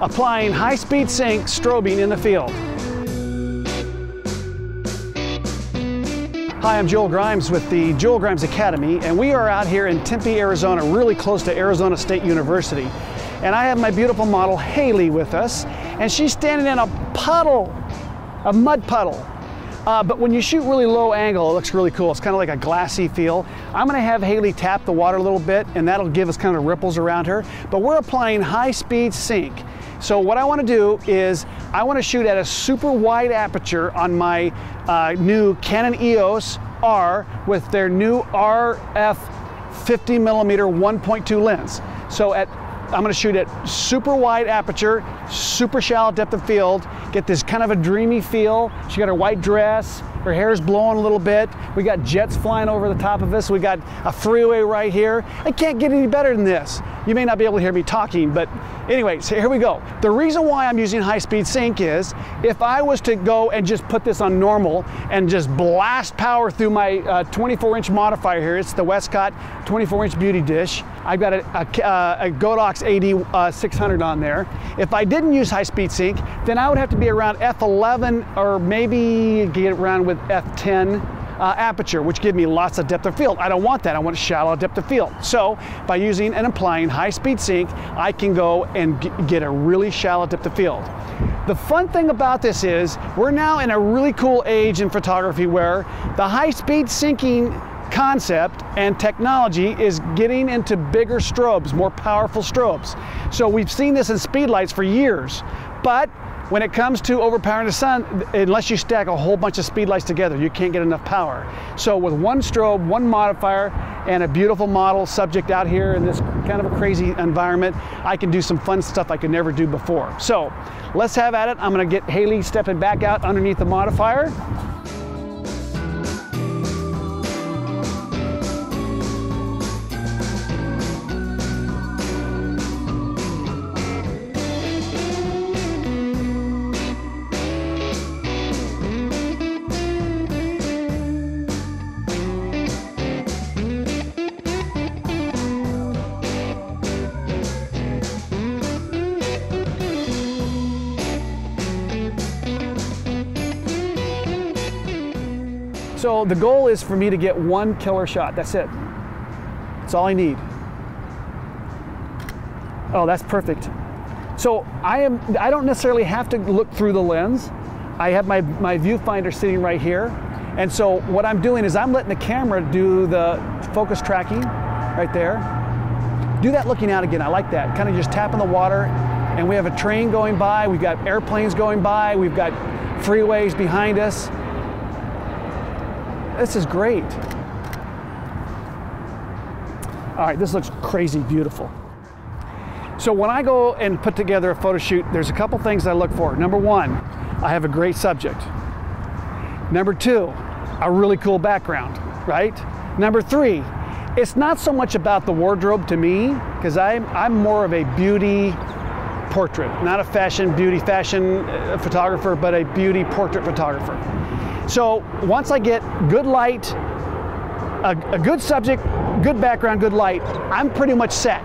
applying high-speed sync strobing in the field. Hi, I'm Joel Grimes with the Joel Grimes Academy, and we are out here in Tempe, Arizona, really close to Arizona State University. And I have my beautiful model, Haley, with us, and she's standing in a puddle, a mud puddle. Uh, but when you shoot really low angle, it looks really cool. It's kind of like a glassy feel. I'm gonna have Haley tap the water a little bit and that'll give us kind of ripples around her. But we're applying high speed sync. So what I wanna do is, I wanna shoot at a super wide aperture on my uh, new Canon EOS R with their new RF 50 millimeter 1.2 lens. So at I'm gonna shoot at super wide aperture, super shallow depth of field, get this kind of a dreamy feel. She got her white dress, her hair's blowing a little bit. We got jets flying over the top of us. We got a freeway right here. I can't get any better than this. You may not be able to hear me talking, but anyway, so here we go. The reason why I'm using high speed sync is if I was to go and just put this on normal and just blast power through my uh, 24 inch modifier here, it's the Westcott 24 inch beauty dish. I've got a, a, uh, a Godox AD uh, 600 on there. If I didn't use high speed sync, then I would have to be around f11 or maybe get around with f10 uh, aperture, which give me lots of depth of field. I don't want that, I want a shallow depth of field. So by using and applying high speed sync, I can go and get a really shallow depth of field. The fun thing about this is we're now in a really cool age in photography where the high speed syncing concept and technology is getting into bigger strobes, more powerful strobes. So we've seen this in speed lights for years, but when it comes to overpowering the sun, unless you stack a whole bunch of speed lights together, you can't get enough power. So with one strobe, one modifier, and a beautiful model subject out here in this kind of a crazy environment, I can do some fun stuff I could never do before. So let's have at it. I'm gonna get Haley stepping back out underneath the modifier. So the goal is for me to get one killer shot. That's it. That's all I need. Oh, that's perfect. So I am I don't necessarily have to look through the lens. I have my, my viewfinder sitting right here. And so what I'm doing is I'm letting the camera do the focus tracking right there. Do that looking out again. I like that. Kind of just tapping the water. And we have a train going by. We've got airplanes going by. We've got freeways behind us. This is great. All right, this looks crazy beautiful. So when I go and put together a photo shoot, there's a couple things I look for. Number one, I have a great subject. Number two, a really cool background, right? Number three, it's not so much about the wardrobe to me, because I'm, I'm more of a beauty portrait, not a fashion, beauty, fashion uh, photographer, but a beauty portrait photographer. So once I get good light, a, a good subject, good background, good light, I'm pretty much set.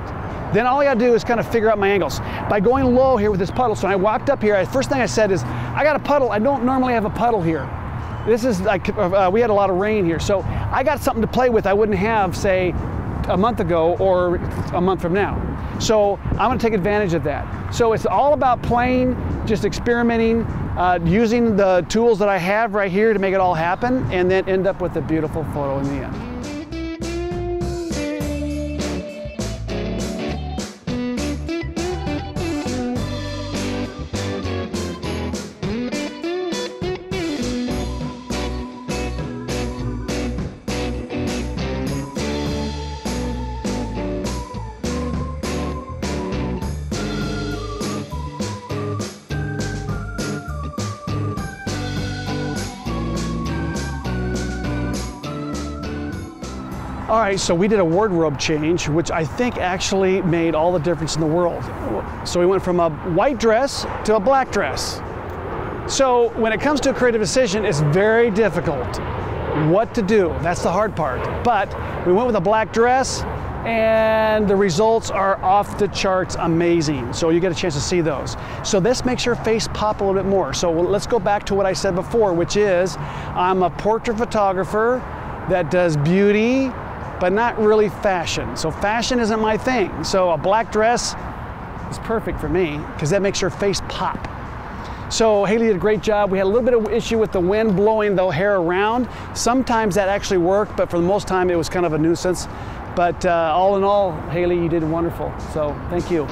Then all I gotta do is kind of figure out my angles. By going low here with this puddle, so when I walked up here, the first thing I said is, I got a puddle, I don't normally have a puddle here. This is like, uh, we had a lot of rain here, so I got something to play with I wouldn't have, say, a month ago or a month from now. So I'm gonna take advantage of that. So it's all about playing, just experimenting, uh, using the tools that I have right here to make it all happen, and then end up with a beautiful photo in the end. All right, so we did a wardrobe change, which I think actually made all the difference in the world. So we went from a white dress to a black dress. So when it comes to a creative decision, it's very difficult what to do. That's the hard part. But we went with a black dress, and the results are off the charts amazing. So you get a chance to see those. So this makes your face pop a little bit more. So let's go back to what I said before, which is I'm a portrait photographer that does beauty, but not really fashion. So fashion isn't my thing. So a black dress is perfect for me because that makes your face pop. So Haley did a great job. We had a little bit of issue with the wind blowing the hair around. Sometimes that actually worked, but for the most time it was kind of a nuisance. But uh, all in all, Haley, you did wonderful. So thank you.